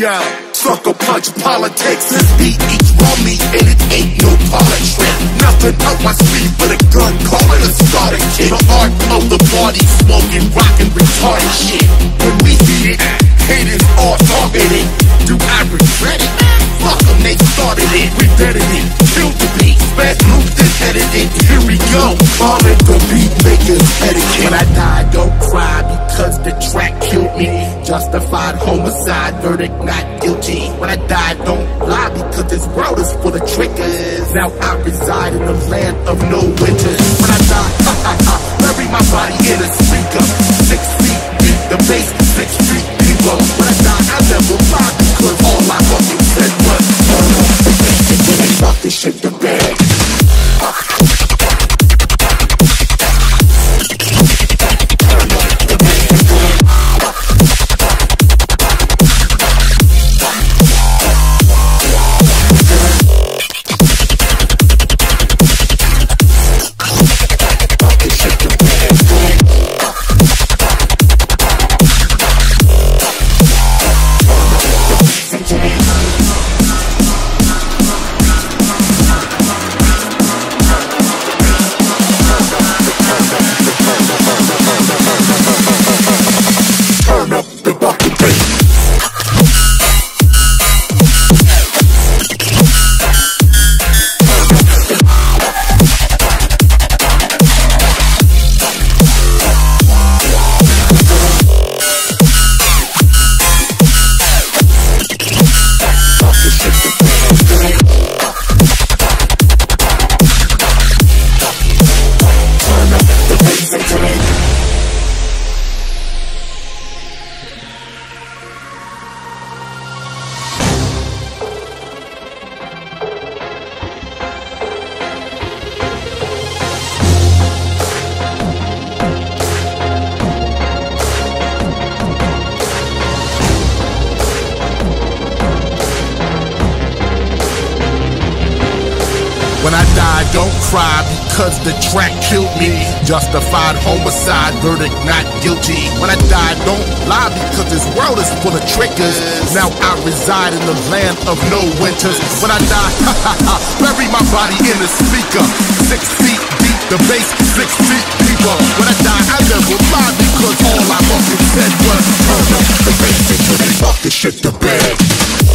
Yo, sucker punch politics. This beat eats raw meat and it ain't no politics. Nothing up my sleeve but a gun, call it a starter kit. The art of the party, smoking, rockin', retarded shit. When we see it, haters all targeted. Do I regret it? Fuck them, they started it. We deaded it, killed the beat. Fast looped and edited. Here we go. Call it the beat makers etiquette. When I die, don't cry because the track killed me. Justified homicide, verdict not guilty. When I die, don't lie because this world is full of triggers. Now I reside in the land of no winters. When I die, When I die, don't cry because the track killed me. Justified homicide, verdict not guilty. When I die, don't lie because this world is full of triggers. Now I reside in the land of no winters. When I die, bury my body in a speaker. Six feet deep, the bass six feet deeper. When I die, I never lie because all I fucking said was, turn up the bass until they fuck this shit to bed.